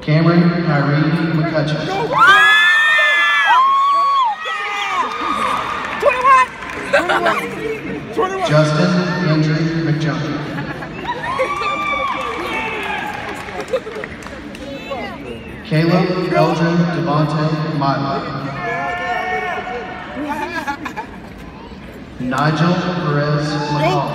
Cameron Kyrie McCutcheon. Justin Andrew McJunkie. Caleb Eldrin Devontae Miley. Nigel Perez McCall.